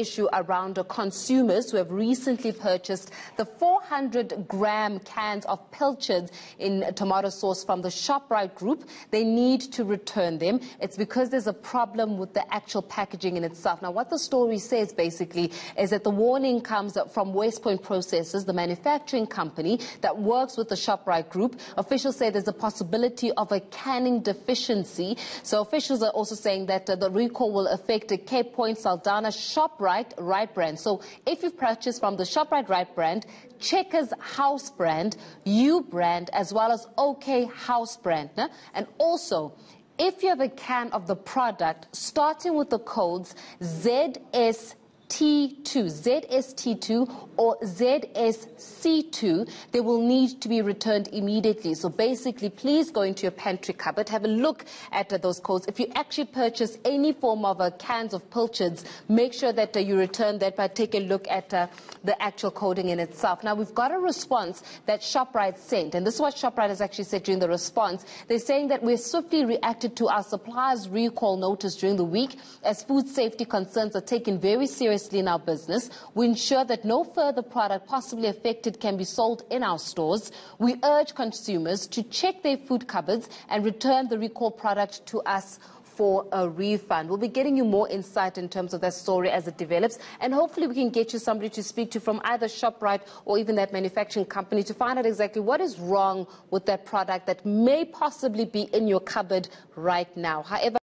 issue around consumers who have recently purchased the 400 gram cans of pilchards in tomato sauce from the ShopRite group. They need to return them. It's because there's a problem with the actual packaging in itself. Now, what the story says basically is that the warning comes from West Point Processors, the manufacturing company that works with the ShopRite group. Officials say there's a possibility of a canning deficiency. So officials are also saying that uh, the recall will affect the Cape Point, Saldanha, ShopRite, Ritebrand. So if you've purchased from the ShopRite Ritebrand, Checkers House brand, U brand, as well as OK House brand. Né? And also, if you have a can of the product starting with the codes ZS T2, ZST2 or ZSC2, they will need to be returned immediately. So basically, please go into your pantry cupboard, have a look at uh, those codes. If you actually purchase any form of uh, cans of pilchards, make sure that uh, you return that by taking a look at uh, the actual coding in itself. Now, we've got a response that ShopRite sent, and this is what ShopRite has actually said during the response. They're saying that we swiftly reacted to our suppliers' recall notice during the week as food safety concerns are taken very seriously seriously in our business. We ensure that no further product possibly affected can be sold in our stores. We urge consumers to check their food cupboards and return the recall product to us for a refund. We'll be getting you more insight in terms of that story as it develops, and hopefully we can get you somebody to speak to from either ShopRite or even that manufacturing company to find out exactly what is wrong with that product that may possibly be in your cupboard right now. However,